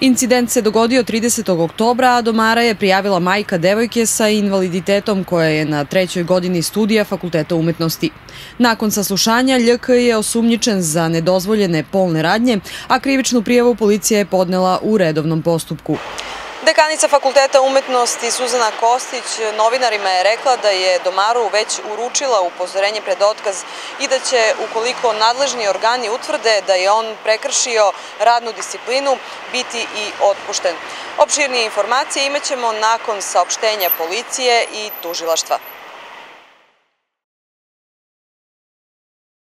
Incident se dogodio 30. oktobra, a domara je prijavila majka devojke sa invaliditetom koja je na trećoj godini studija Fakulteta umetnosti. Nakon saslušanja LJK je osumnjičen za nedozvoljene polne radnje, a krivičnu prijavu policija je podnela u redovnom postupku. Dekanica Fakulteta umetnosti Suzana Kostić novinarima je rekla da je Domaru već uručila upozorenje pred otkaz i da će, ukoliko nadležni organi utvrde da je on prekršio radnu disciplinu, biti i otpušten. Opširnije informacije imaćemo nakon saopštenja policije i tužilaštva.